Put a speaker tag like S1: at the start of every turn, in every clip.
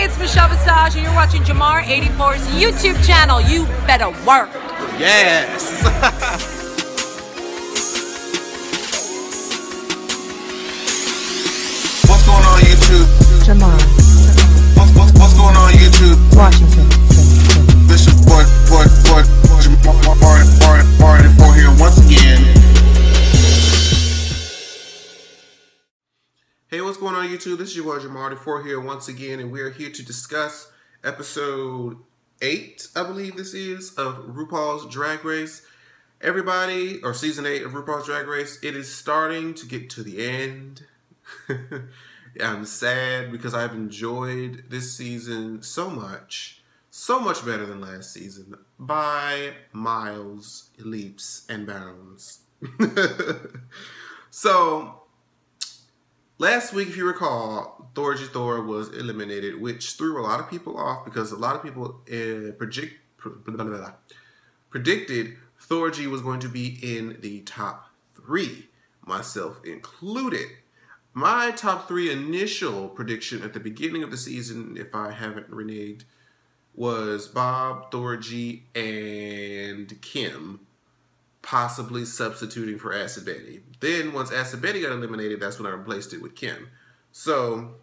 S1: Hey, it's Michelle Visage, and you're watching Jamar84's YouTube channel. You better work.
S2: Yes. what's going on YouTube?
S3: Jamar,
S2: What's, what's, what's going on YouTube?
S3: Washington,
S2: This is boy, boy, boy, Jamar, party, party, party, for here once again. Hey, what's going on YouTube? This is your boy Four here once again, and we are here to discuss episode eight, I believe this is, of RuPaul's Drag Race. Everybody, or season eight of RuPaul's Drag Race, it is starting to get to the end. I'm sad because I've enjoyed this season so much, so much better than last season, by miles, leaps, and bounds. so, Last week, if you recall, Thorgy Thor was eliminated, which threw a lot of people off because a lot of people uh, predict, blah, blah, blah, predicted Thorgy was going to be in the top three, myself included. My top three initial prediction at the beginning of the season, if I haven't reneged, was Bob, Thorgy, and Kim possibly substituting for Acid Betty. Then once Acid Betty got eliminated, that's when I replaced it with Kim. So,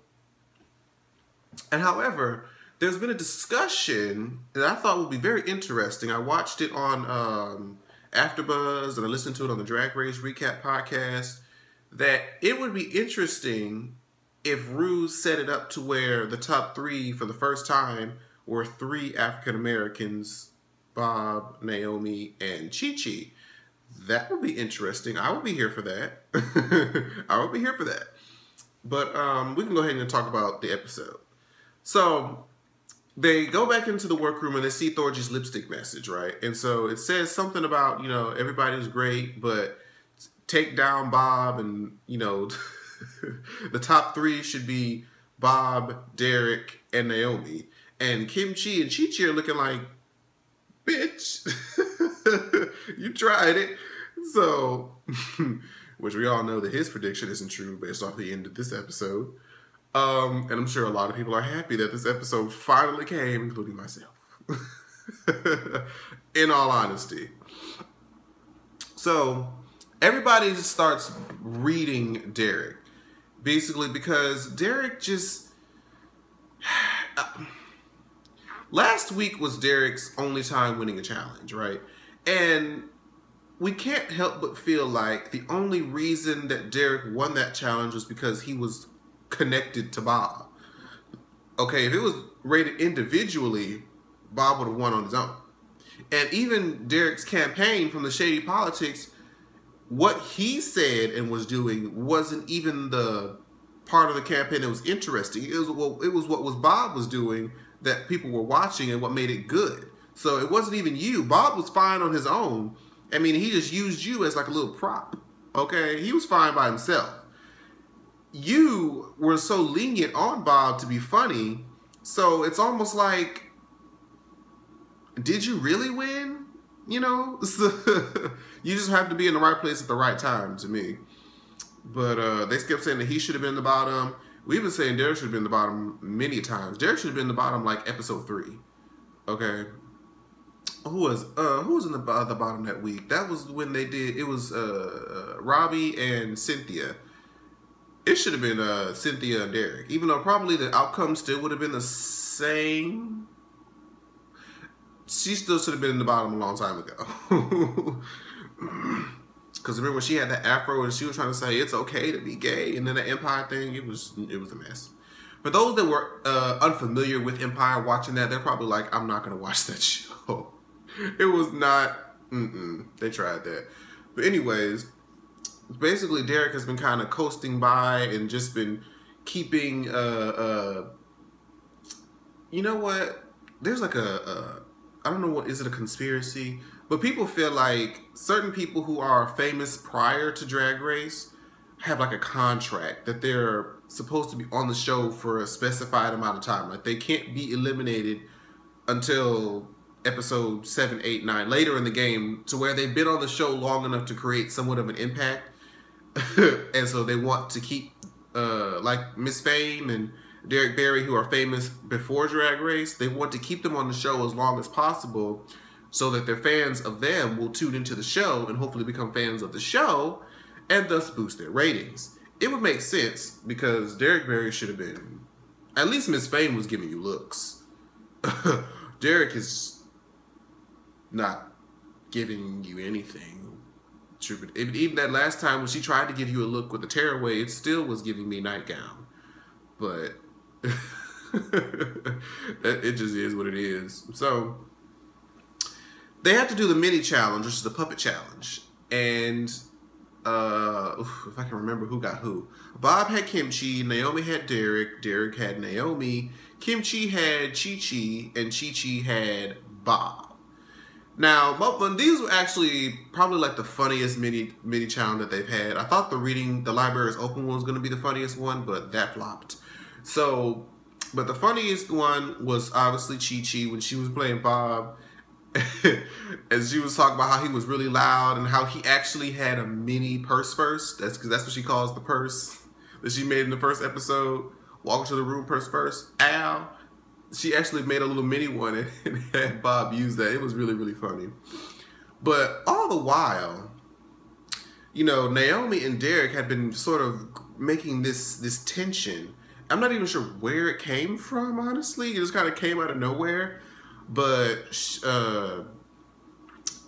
S2: and however, there's been a discussion that I thought would be very interesting. I watched it on um, AfterBuzz and I listened to it on the Drag Race Recap podcast. That it would be interesting if Ruse set it up to where the top three for the first time were three African Americans Bob, Naomi, and Chi Chi. That would be interesting. I would be here for that. I would be here for that. But um, we can go ahead and talk about the episode. So they go back into the workroom and they see Thorgy's lipstick message, right? And so it says something about, you know, everybody's great, but take down Bob and, you know, the top three should be Bob, Derek, and Naomi. And Kim Chi and Chi Chi are looking like, bitch, you tried it. So, which we all know that his prediction isn't true based off the end of this episode. Um, and I'm sure a lot of people are happy that this episode finally came, including myself. In all honesty. So, everybody just starts reading Derek. Basically, because Derek just. last week was Derek's only time winning a challenge, right? And we can't help but feel like the only reason that Derek won that challenge was because he was connected to Bob. Okay, if it was rated individually, Bob would have won on his own. And even Derek's campaign from the Shady Politics, what he said and was doing wasn't even the part of the campaign that was interesting. It was well, it was what was Bob was doing that people were watching and what made it good. So it wasn't even you. Bob was fine on his own. I mean, he just used you as like a little prop. Okay, he was fine by himself. You were so lenient on Bob to be funny, so it's almost like, did you really win? You know, you just have to be in the right place at the right time to me. But uh, they kept saying that he should have been the bottom. We've been saying Derek should have been the bottom many times. Derek should have been the bottom like episode three. Okay. Who was uh who was in the, uh, the bottom that week? That was when they did it was uh, uh Robbie and Cynthia. It should have been uh Cynthia and Derek. Even though probably the outcome still would have been the same. She still should have been in the bottom a long time ago. Because remember when she had the afro and she was trying to say it's okay to be gay, and then the Empire thing, it was it was a mess. For those that were uh, unfamiliar with Empire watching that, they're probably like, I'm not gonna watch that show. it was not. They tried that, but anyways, basically Derek has been kind of coasting by and just been keeping. Uh, uh, you know what? There's like a, a I don't know what is it a conspiracy but people feel like certain people who are famous prior to Drag Race have like a contract that they're supposed to be on the show for a specified amount of time. Like they can't be eliminated until episode seven, eight, nine, later in the game, to where they've been on the show long enough to create somewhat of an impact. and so they want to keep uh, like Miss Fame and Derek Barry who are famous before Drag Race. They want to keep them on the show as long as possible so that their fans of them will tune into the show and hopefully become fans of the show and thus boost their ratings. It would make sense because Derek Barry should have been, at least Miss Fame was giving you looks. Derek is not giving you anything. Even that last time when she tried to give you a look with the tearaway, it still was giving me nightgown. But it just is what it is. So they had to do the mini challenge, which is the puppet challenge. And uh, if I can remember who got who. Bob had Kim Chi, Naomi had Derek, Derek had Naomi, Kim Chi had Chi Chi, and Chi Chi had Bob. Now, these were actually probably like the funniest mini mini challenge that they've had. I thought the reading the library is open one was going to be the funniest one, but that flopped. So, but the funniest one was obviously Chi Chi when she was playing Bob and she was talking about how he was really loud and how he actually had a mini purse first. That's because that's what she calls the purse that she made in the first episode. Walk to the room, purse first. Ow. She actually made a little mini one and had Bob use that. It was really, really funny. But all the while, you know, Naomi and Derek had been sort of making this this tension. I'm not even sure where it came from, honestly. It just kind of came out of nowhere but uh,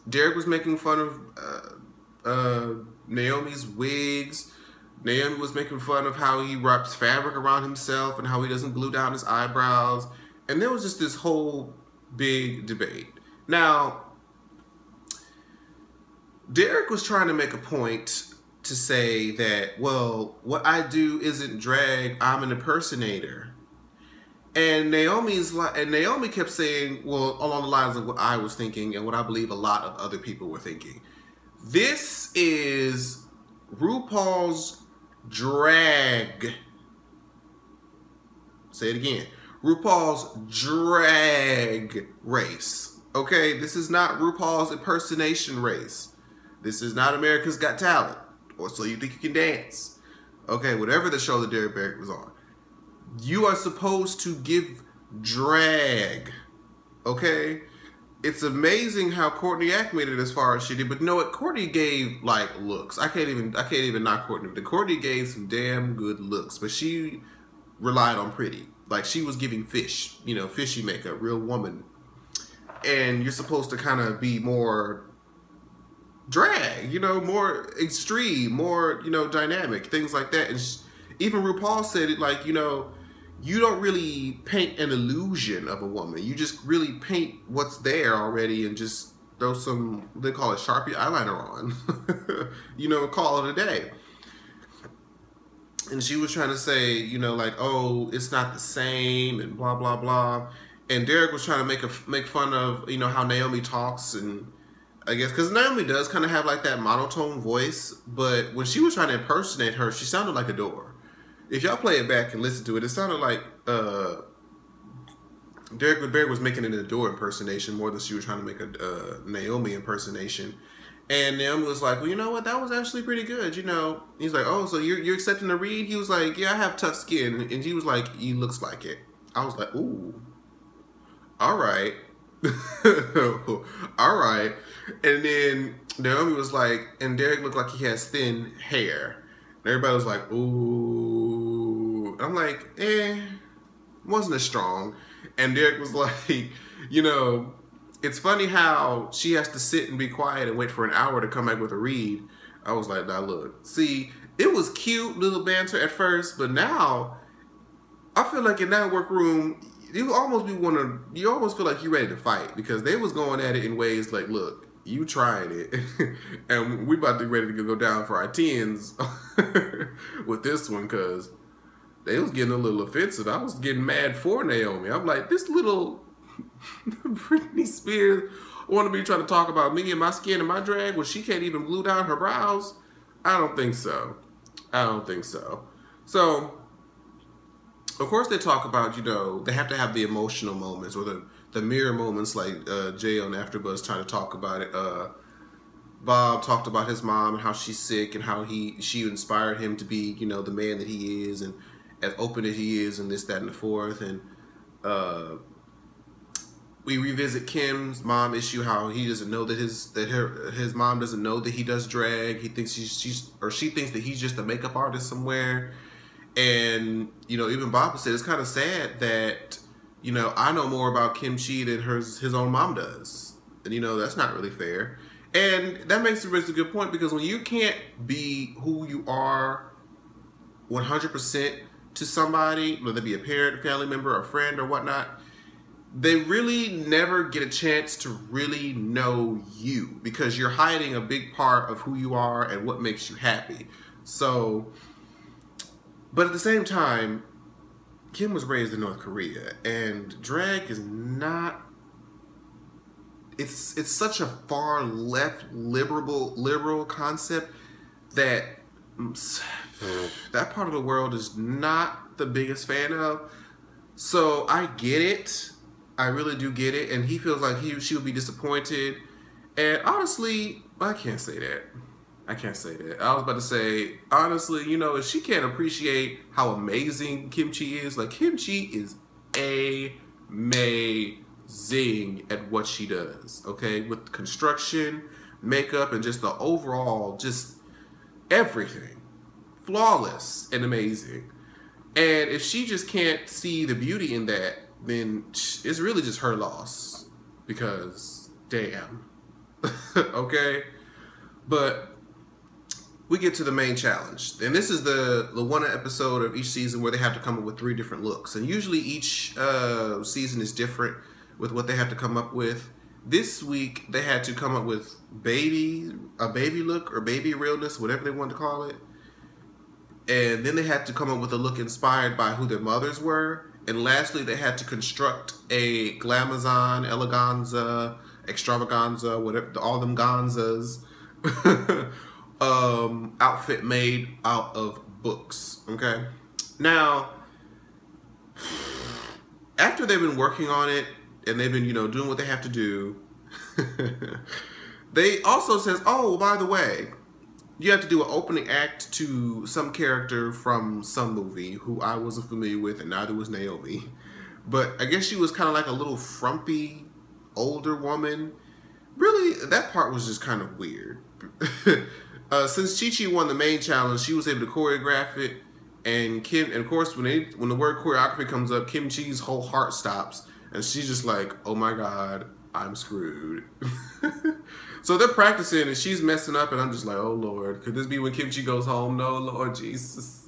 S2: Derek was making fun of uh, uh, Naomi's wigs. Naomi was making fun of how he wraps fabric around himself and how he doesn't glue down his eyebrows. And there was just this whole big debate. Now, Derek was trying to make a point to say that, well, what I do isn't drag, I'm an impersonator. And Naomi's and Naomi kept saying, well, along the lines of what I was thinking and what I believe a lot of other people were thinking. This is RuPaul's drag. Say it again. RuPaul's drag race. Okay, this is not RuPaul's impersonation race. This is not America's Got Talent or So You Think You Can Dance. Okay, whatever the show that Derek Barry was on you are supposed to give drag. Okay? It's amazing how Courtney Act made it as far as she did, but know what? Courtney gave like looks. I can't even I can't even knock Courtney. The Courtney gave some damn good looks, but she relied on pretty. Like she was giving fish, you know, fishy makeup, real woman. And you're supposed to kind of be more drag, you know, more extreme, more, you know, dynamic, things like that. And she, even RuPaul said it like, you know, you don't really paint an illusion of a woman. You just really paint what's there already and just throw some, they call it Sharpie eyeliner on. you know, call it a day. And she was trying to say, you know, like, oh, it's not the same and blah, blah, blah. And Derek was trying to make a, make fun of, you know, how Naomi talks and I guess, because Naomi does kind of have like that monotone voice, but when she was trying to impersonate her, she sounded like Adore. if y'all play it back and listen to it, it sounded like uh, Derek LeBerry was making an Adore impersonation more than she was trying to make a uh, Naomi impersonation. And Naomi was like, well, you know what? That was actually pretty good. You know, he's like, oh, so you're, you're accepting the read? He was like, yeah, I have tough skin. And he was like, he looks like it. I was like, ooh, all right. all right. And then Naomi was like, and Derek looked like he has thin hair. And everybody was like, ooh I'm like, eh, wasn't as strong. And Derek was like, you know, it's funny how she has to sit and be quiet and wait for an hour to come back with a read. I was like, now look, see, it was cute little banter at first, but now I feel like in that workroom, you almost be want to, you almost feel like you're ready to fight because they was going at it in ways like, look, you trying it, and we about to be ready to go down for our tens with this one because they was getting a little offensive. I was getting mad for Naomi. I'm like, this little Britney Spears want to be trying to talk about me and my skin and my drag when she can't even glue down her brows? I don't think so. I don't think so. So, of course, they talk about, you know, they have to have the emotional moments or the, the mirror moments like uh, Jay on AfterBuzz trying to talk about it. Uh, Bob talked about his mom and how she's sick and how he she inspired him to be, you know, the man that he is and as open as he is and this, that, and the fourth. And uh, we revisit Kim's mom issue, how he doesn't know that his that her his mom doesn't know that he does drag. He thinks she's she's or she thinks that he's just a makeup artist somewhere. And you know, even Bob said it's kind of sad that you know I know more about Kim Chi than hers his own mom does, and you know that's not really fair. And that makes it a good point because when you can't be who you are 100% to somebody, whether it be a parent, family member, a friend, or whatnot, they really never get a chance to really know you because you're hiding a big part of who you are and what makes you happy. So, but at the same time, Kim was raised in North Korea and drag is not it's it's such a far left liberal liberal concept that mm. that part of the world is not the biggest fan of. So I get it. I really do get it. And he feels like he she would be disappointed. And honestly, I can't say that. I can't say that. I was about to say, honestly, you know, if she can't appreciate how amazing Kim Chi is, like Kim Chi is amazing at what she does, okay? With construction, makeup, and just the overall, just everything. Flawless and amazing. And if she just can't see the beauty in that, then it's really just her loss. Because, damn. okay? But we get to the main challenge. And this is the, the one episode of each season where they have to come up with three different looks. And usually each uh, season is different with what they have to come up with. This week they had to come up with baby, a baby look or baby realness, whatever they want to call it. And then they had to come up with a look inspired by who their mothers were. And lastly, they had to construct a glamazon, eleganza, extravaganza, whatever, all them gonzas. um, outfit made out of books. Okay. Now, after they've been working on it and they've been, you know, doing what they have to do, they also says, oh, by the way, you have to do an opening act to some character from some movie who I wasn't familiar with, and neither was Naomi. But I guess she was kind of like a little frumpy older woman. Really, that part was just kind of weird. Uh, since Chi Chi won the main challenge, she was able to choreograph it. And Kim, and of course, when they when the word choreography comes up, Kim Chi's whole heart stops, and she's just like, "Oh my god, I'm screwed." so they're practicing, and she's messing up, and I'm just like, "Oh Lord, could this be when Kim Chi goes home?" No, Lord Jesus.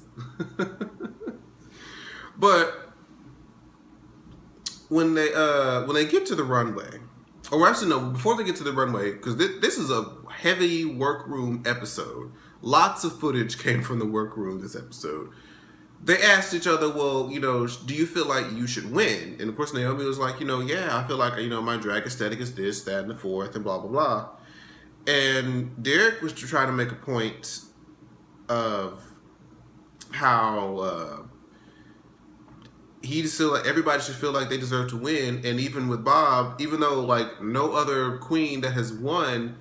S2: but when they uh when they get to the runway, or actually no, before they get to the runway, because th this is a heavy workroom episode. Lots of footage came from the workroom this episode. They asked each other, well, you know, do you feel like you should win? And of course, Naomi was like, you know, yeah, I feel like, you know, my drag aesthetic is this, that, and the fourth, and blah, blah, blah. And Derek was trying to make a point of how uh, he just feel like everybody should feel like they deserve to win. And even with Bob, even though like no other queen that has won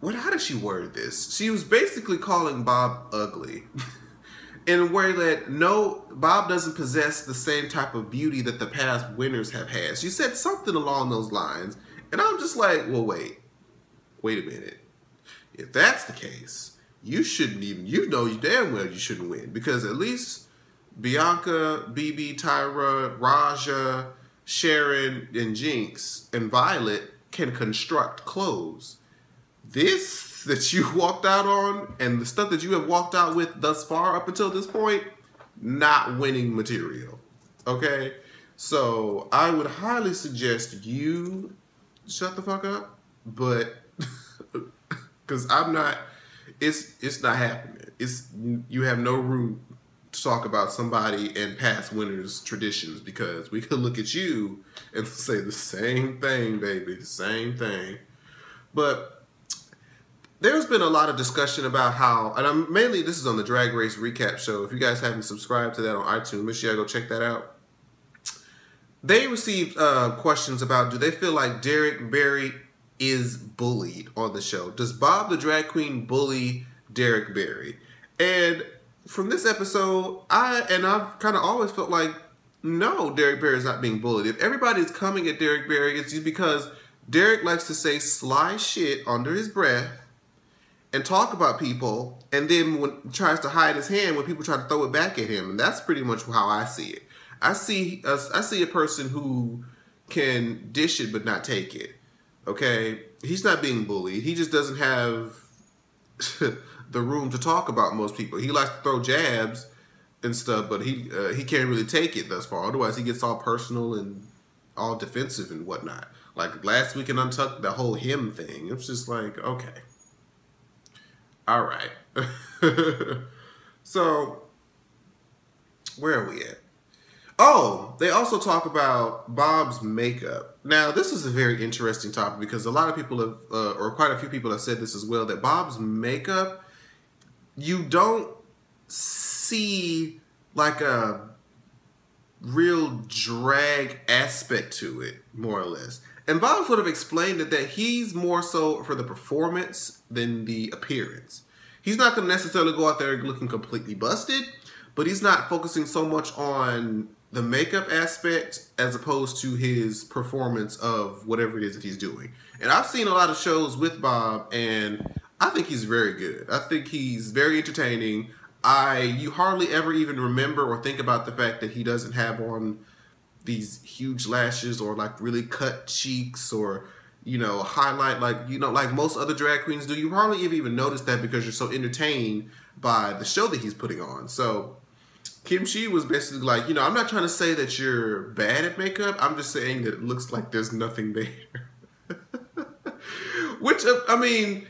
S2: what how did she word this? She was basically calling Bob ugly. in a way that no Bob doesn't possess the same type of beauty that the past winners have had. She said something along those lines. And I'm just like, well wait. Wait a minute. If that's the case, you shouldn't even you know you damn well you shouldn't win. Because at least Bianca, BeBe, Tyra, Raja, Sharon, and Jinkx, and Violet can construct clothes this that you walked out on and the stuff that you have walked out with thus far up until this point, not winning material. Okay? So I would highly suggest you shut the fuck up, but because I'm not, it's it's not happening. It's you have no room to talk about somebody and past winners' traditions because we could look at you and say the same thing, baby, the same thing. But there's been a lot of discussion about how, and I'm mainly this is on the Drag Race recap show. If you guys haven't subscribed to that on iTunes, make sure you go check that out. They received uh, questions about do they feel like Derek Barry is bullied on the show? Does Bob the drag queen bully Derek Barry? And from this episode, I and I've kind of always felt like no, Derek Barry is not being bullied. If everybody's coming at Derek Barry, it's because Derek likes to say sly shit under his breath and talk about people, and then when tries to hide his hand when people try to throw it back at him, and that's pretty much how I see it. I see a, I see a person who can dish it but not take it. Okay, he's not being bullied. He just doesn't have the room to talk about most people. He likes to throw jabs and stuff, but he uh, he can't really take it thus far. Otherwise, he gets all personal and all defensive and whatnot. Like last week in Untucked, the whole him thing. It's just like okay, all right. so where are we at? Oh, they also talk about Bob's makeup. Now, this is a very interesting topic because a lot of people have, uh, or quite a few people have said this as well, that Bob's makeup, you don't see like a real drag aspect to it, more or less. And Bob would have explained it that he's more so for the performance than the appearance. He's not going to necessarily go out there looking completely busted, but he's not focusing so much on the makeup aspect as opposed to his performance of whatever it is that he's doing. And I've seen a lot of shows with Bob, and I think he's very good. I think he's very entertaining. I you hardly ever even remember or think about the fact that he doesn't have on these huge lashes or like really cut cheeks or you know highlight like you know like most other drag queens do. You hardly even notice that because you're so entertained by the show that he's putting on. So Kim Chi was basically like, you know, I'm not trying to say that you're bad at makeup. I'm just saying that it looks like there's nothing there. Which, uh, I mean,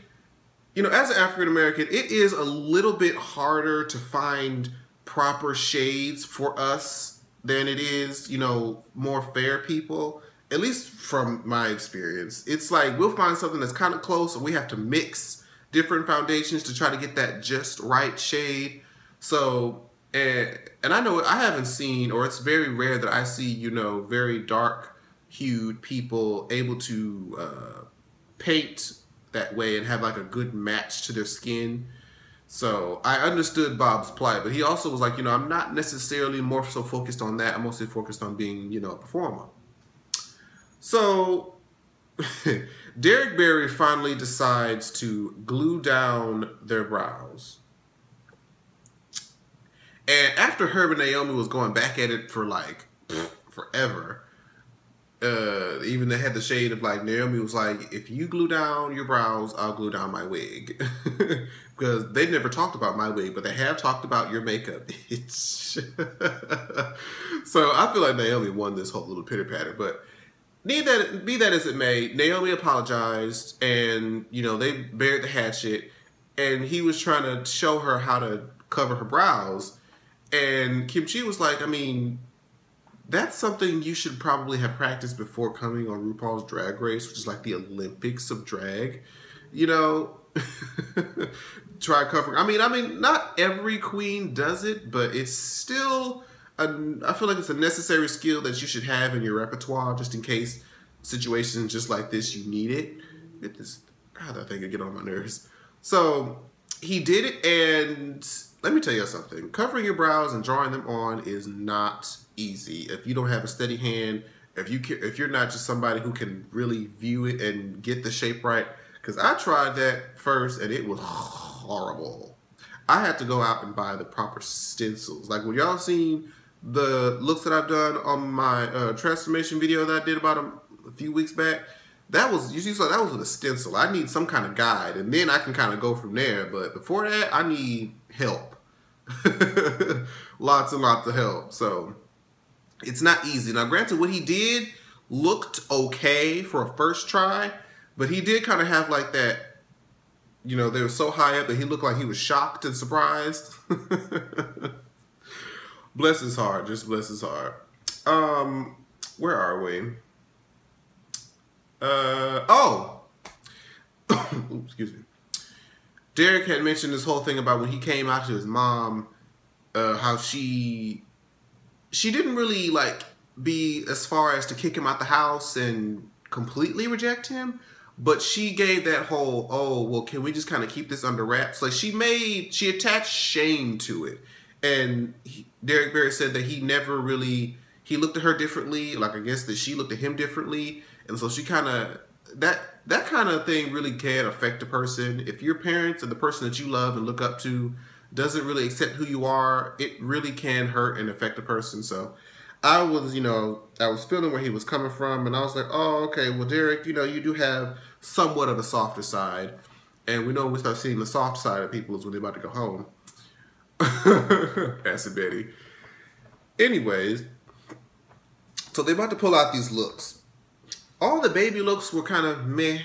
S2: you know, as an African American, it is a little bit harder to find proper shades for us than it is, you know, more fair people. At least from my experience, it's like we'll find something that's kind of close, and we have to mix different foundations to try to get that just right shade. So and and I know I haven't seen, or it's very rare that I see, you know, very dark hued people able to uh, paint that way and have like a good match to their skin. So I understood Bob's plight, but he also was like, you know, I'm not necessarily more so focused on that. I'm mostly focused on being, you know, a performer. So Derek Barry finally decides to glue down their brows. And after Herb and Naomi was going back at it for like forever, uh, even they had the shade of like Naomi was like, if you glue down your brows, I'll glue down my wig. because they've never talked about my wig, but they have talked about your makeup. bitch. so I feel like Naomi won this whole little pitter patter, but be that be that as it may, Naomi apologized, and you know they buried the hatchet, and he was trying to show her how to cover her brows, and Kim Chi was like, I mean, that's something you should probably have practiced before coming on RuPaul's Drag Race, which is like the Olympics of drag. You know, try covering. I mean, I mean, not every queen does it, but it's still. A, I feel like it's a necessary skill that you should have in your repertoire, just in case situations just like this you need it. Get this. God, that thing could get on my nerves. So he did it, and let me tell you something. Covering your brows and drawing them on is not easy. If you don't have a steady hand, if you if you're not just somebody who can really view it and get the shape right, because I tried that first and it was horrible. I had to go out and buy the proper stencils. Like when y'all seen the looks that I've done on my uh, transformation video that I did about a, a few weeks back, that was you see so that was with a stencil. I need some kind of guide, and then I can kind of go from there. But before that, I need help. lots and lots of help. So it's not easy. Now, granted, what he did looked okay for a first try, but he did kind of have like that, you know, they were so high up that he looked like he was shocked and surprised. bless his heart, just bless his heart. Um, where are we? Uh, oh, excuse me. Derek had mentioned this whole thing about when he came out to his mom, uh, how she she didn't really like be as far as to kick him out the house and completely reject him, but she gave that whole oh well can we just kind of keep this under wraps? Like she made she attached shame to it. And he, Derek Barry said that he never really he looked at her differently. Like I guess that she looked at him differently, and so she kind of that that kind of thing really can affect a person. If your parents and the person that you love and look up to doesn't really accept who you are, it really can hurt and affect a person. So I was, you know, I was feeling where he was coming from, and I was like, oh, okay, well, Derek, you know, you do have somewhat of a softer side. And we know when we start seeing the soft side of people is when they're about to go home. Acid Betty. Anyways, so they're about to pull out these looks. All the baby looks were kind of meh.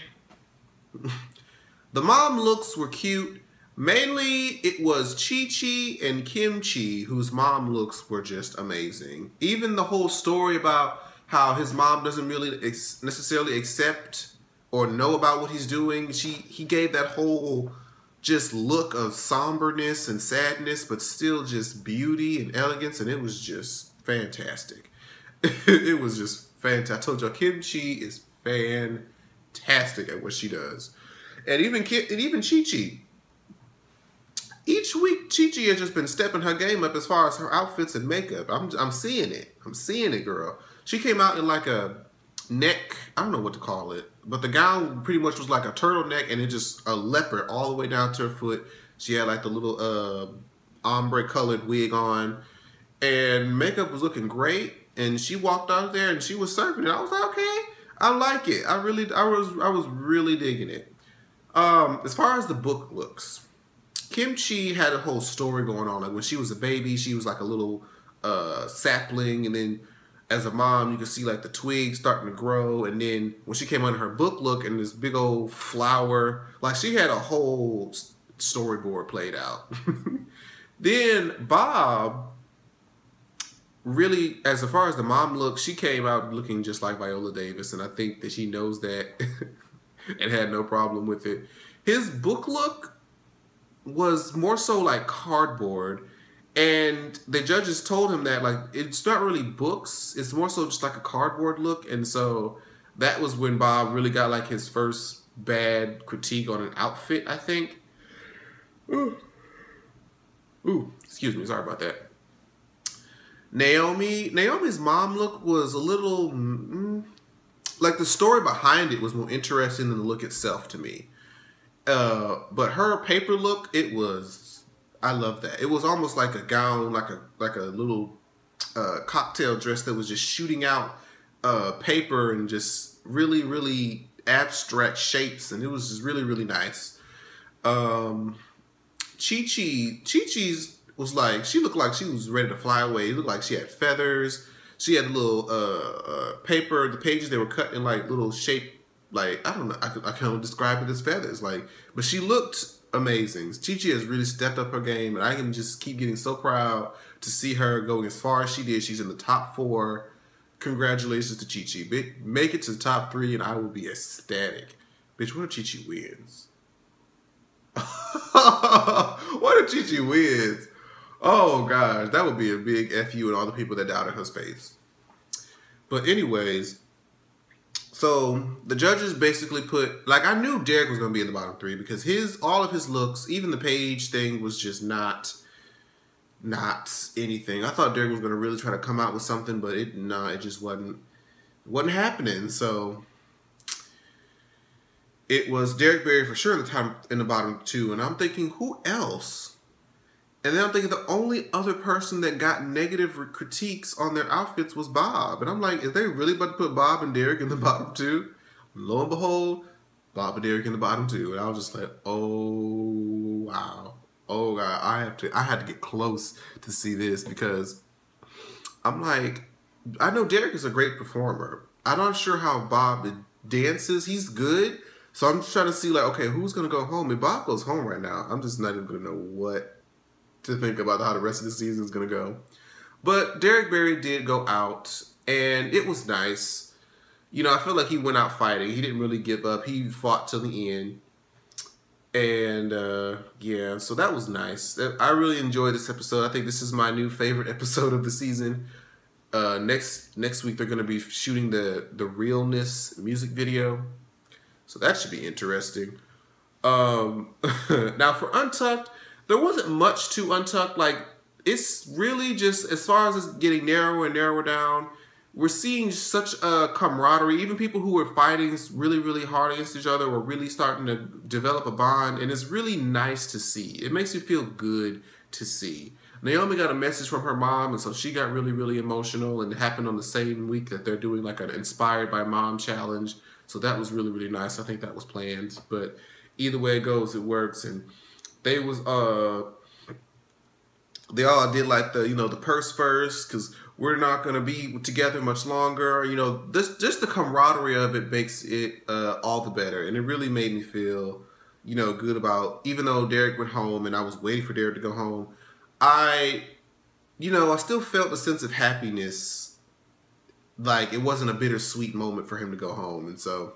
S2: the mom looks were cute. Mainly, it was Chi Chi and Kim Chi whose mom looks were just amazing. Even the whole story about how his mom doesn't really necessarily accept or know about what he's doing. She he gave that whole just look of somberness and sadness, but still just beauty and elegance, and it was just fantastic. it was just fantastic. I told y'all Kim Chi is fantastic at what she does, and even Kim, and even Chi Chi each week Chi Chi has just been stepping her game up as far as her outfits and makeup. I'm I'm seeing it. I'm seeing it, girl. She came out in like a neck, I don't know what to call it, but the gown pretty much was like a turtleneck and it just a leopard all the way down to her foot. She had like the little uh ombre colored wig on and makeup was looking great and she walked out there and she was surfing it. I was like, okay, I like it. I really I was I was really digging it. Um, as far as the book looks, Kim Chi had a whole story going on. Like when she was a baby, she was like a little uh, sapling, and then as a mom, you can see like the twigs starting to grow. And then when she came on her book look and this big old flower, like she had a whole storyboard played out. then Bob really, as far as the mom looks, she came out looking just like Viola Davis, and I think that she knows that and had no problem with it. His book look was more so like cardboard and the judges told him that like it's not really books it's more so just like a cardboard look and so that was when bob really got like his first bad critique on an outfit i think. Ooh, ooh excuse me sorry about that naomi naomi's mom look was a little mm, like the story behind it was more interesting than the look itself to me uh, but her paper look, it was I love that. It was almost like a gown, like a like a little uh, cocktail dress that was just shooting out uh, paper and just really really abstract shapes, and it was just really really nice. Um, Chi Chi Chi Chi's was like she looked like she was ready to fly away. It looked like she had feathers. She had a little uh, uh, paper. The pages they were cut in like little shape like I don't know, I, I can't describe it as feathers. Like, but she looked amazing. Chi Chi has really stepped up her game, and I can just keep getting so proud to see her going as far as she did. She's in the top four. Congratulations to Chi Chi. Make it to the top three, and I will be ecstatic. Bitch, what if Chi Chi wins? what if Chi Chi wins? Oh gosh, that would be a big fu and all the people that doubted her space. But anyways, so the judges basically put like I knew Derek was going to be in the bottom three because his all of his looks, even the page thing, was just not not anything. I thought Derek was going to really try to come out with something, but it nah, it just wasn't wasn't happening. So it was Derek Barry for sure in the time in the bottom two, and I'm thinking who else and then I'm thinking the only other person that got negative critiques on their outfits was Bob. And I'm like, is they really about to put Bob and Derek in the bottom two? Lo and behold, Bob and Derek in the bottom two. And I was just like, oh wow. Oh god, I have to I had to get close to see this because I'm like, I know Derek is a great performer. I'm not sure how Bob dances. He's good. So I'm just trying to see like, okay, who's gonna go home? If Bob goes home right now, I'm just not even gonna know what to think about how the rest of the season is going to go. But Derek Barry did go out, and it was nice. You know, I feel like he went out fighting. He didn't really give up. He fought till the end. And uh, yeah, so that was nice. I really enjoyed this episode. I think this is my new favorite episode of the season. Uh, next next week they're going to be shooting the the realness music video, so that should be interesting. Um, now for Untucked, there wasn't much to untuck. Like it's really just as far as it's getting narrower and narrower down. We're seeing such a camaraderie. Even people who were fighting really, really hard against each other were really starting to develop a bond, and it's really nice to see. It makes you feel good to see. Naomi got a message from her mom, and so she got really, really emotional. And it happened on the same week that they're doing like an inspired by mom challenge. So that was really, really nice. I think that was planned, but either way it goes, it works. And they was uh they all did like the you know the purse first because we're not gonna be together much longer. You know, this just the camaraderie of it makes it uh, all the better, and it really made me feel you know good about even though Derek went home and I was waiting for Derek to go home. I you know I still felt a sense of happiness. Like it wasn't a bittersweet moment for him to go home, and so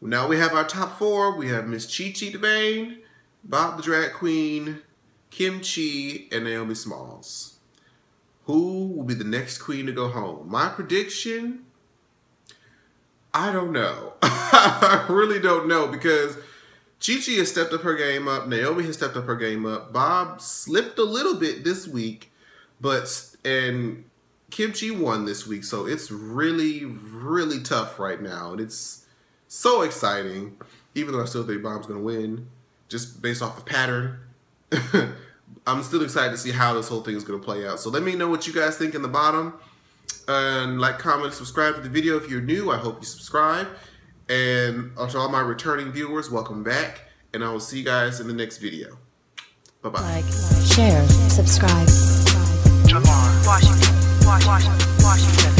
S2: now we have our top four. We have Miss Chi Chi DeVayne, Bob the Drag Queen, Kim Chi, and Naomi Smalls. Who will be the next queen to go home? My prediction, I don't know. I really don't know because Chi has stepped up her game up. Naomi has stepped up her game up. Bob slipped a little bit this week, but and Kim Chi won this week, so it's really, really tough right now, and it's so exciting. Even though I still think Bob's gonna win, just based off the pattern. I'm still excited to see how this whole thing is going to play out. So let me know what you guys think in the bottom. And like, comment, subscribe to the video. If you're new, I hope you subscribe. And to all my returning viewers, welcome back. And I will see you guys in the next video. Bye-bye.
S3: Like, share, subscribe.
S1: Jamar, Washington, Washington, Washington.